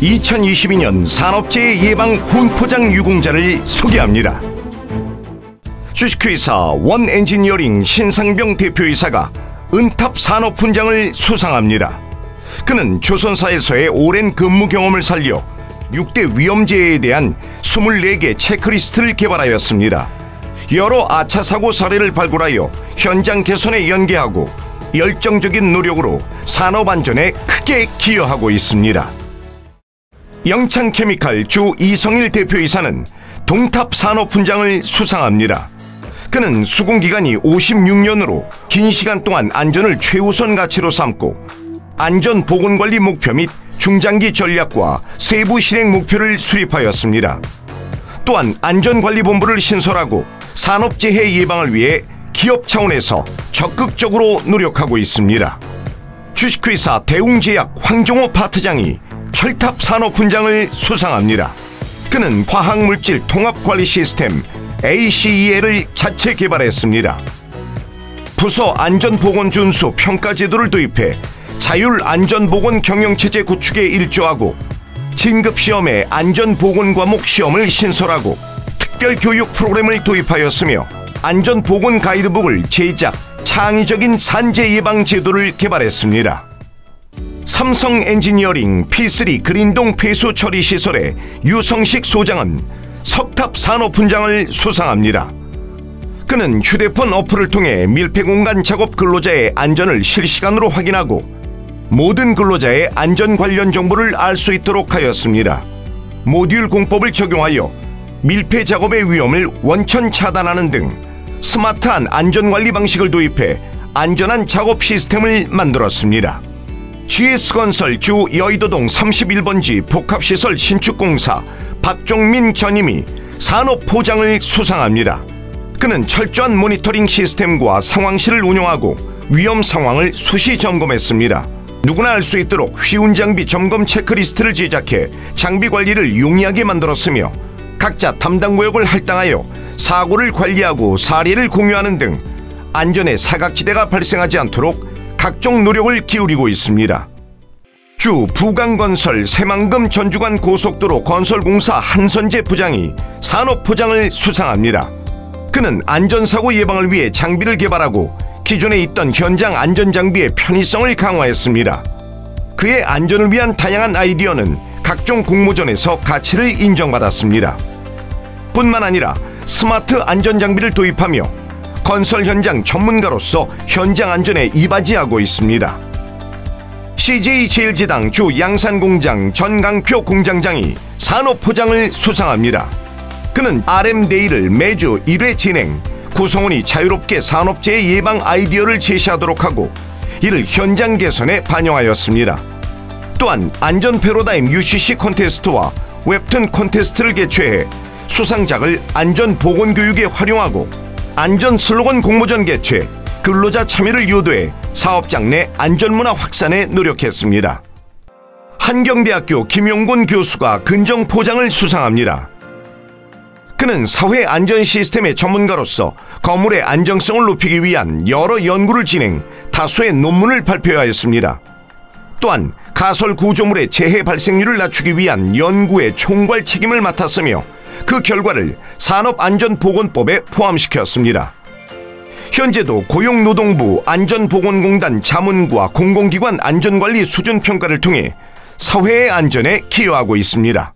2022년 산업재해 예방 훈포장 유공자를 소개합니다. 주식회사 원엔지니어링 신상병 대표이사가 은탑 산업훈장을 수상합니다. 그는 조선사에서의 오랜 근무 경험을 살려 6대 위험재해에 대한 24개 체크리스트를 개발하였습니다. 여러 아차 사고 사례를 발굴하여 현장 개선에 연계하고 열정적인 노력으로 산업 안전에 크게 기여하고 있습니다. 영창케미칼 주 이성일 대표이사는 동탑 산업훈장을 수상합니다. 그는 수공 기간이 56년으로 긴 시간 동안 안전을 최우선 가치로 삼고 안전 보건 관리 목표 및 중장기 전략과 세부 실행 목표를 수립하였습니다. 또한 안전관리본부를 신설하고 산업재해 예방을 위해 기업 차원에서 적극적으로 노력하고 있습니다. 주식회사 대웅제약 황종호 파트장이 철탑 산업 훈장을 수상합니다. 그는 화학물질 통합관리 시스템 ACEL을 자체 개발했습니다. 부서 안전보건 준수 평가 제도를 도입해 자율 안전보건 경영체제 구축에 일조하고 진급시험의 안전보건 과목 시험을 신설하고 특별교육 프로그램을 도입하였으며 안전보건 가이드북을 제작, 창의적인 산재 예방 제도를 개발했습니다. 삼성 엔지니어링 P3 그린동 폐수 처리 시설의 유성식 소장은 석탑 산업 훈장을 수상합니다. 그는 휴대폰 어플을 통해 밀폐 공간 작업 근로자의 안전을 실시간으로 확인하고 모든 근로자의 안전 관련 정보를 알 수 있도록 하였습니다. 모듈 공법을 적용하여 밀폐 작업의 위험을 원천 차단하는 등 스마트한 안전 관리 방식을 도입해 안전한 작업 시스템을 만들었습니다. GS건설 주 여의도동 31번지 복합시설 신축공사 박종민 전임이 산업포장을 수상합니다. 그는 철저한 모니터링 시스템과 상황실을 운영하고 위험 상황을 수시 점검했습니다. 누구나 알 수 있도록 쉬운 장비 점검 체크리스트를 제작해 장비 관리를 용이하게 만들었으며 각자 담당 구역을 할당하여 사고를 관리하고 사례를 공유하는 등 안전에 사각지대가 발생하지 않도록 각종 노력을 기울이고 있습니다. 주 부강건설 새만금 전주간 고속도로 건설공사 한선재 부장이 산업포장을 수상합니다. 그는 안전사고 예방을 위해 장비를 개발하고 기존에 있던 현장 안전장비의 편의성을 강화했습니다. 그의 안전을 위한 다양한 아이디어는 각종 공모전에서 가치를 인정받았습니다. 뿐만 아니라 스마트 안전장비를 도입하며 건설 현장 전문가로서 현장 안전에 이바지하고 있습니다. CJ 제일지당 주 양산공장 전강표 공장장이 산업포장을 수상합니다. 그는 RM데이를 매주 1회 진행, 구성원이 자유롭게 산업재해 예방 아이디어를 제시하도록 하고 이를 현장 개선에 반영하였습니다. 또한 안전 패러다임 UCC 콘테스트와 웹툰 콘테스트를 개최해 수상작을 안전 보건 교육에 활용하고 안전 슬로건 공모전 개최, 근로자 참여를 유도해 사업장 내 안전문화 확산에 노력했습니다. 한경대학교 김용곤 교수가 근정 포장을 수상합니다. 그는 사회 안전 시스템의 전문가로서 건물의 안정성을 높이기 위한 여러 연구를 진행, 다수의 논문을 발표하였습니다. 또한 가설 구조물의 재해 발생률을 낮추기 위한 연구의 총괄 책임을 맡았으며 그 결과를 산업안전보건법에 포함시켰습니다. 현재도 고용노동부 안전보건공단 자문과 공공기관 안전관리 수준평가를 통해 사회의 안전에 기여하고 있습니다.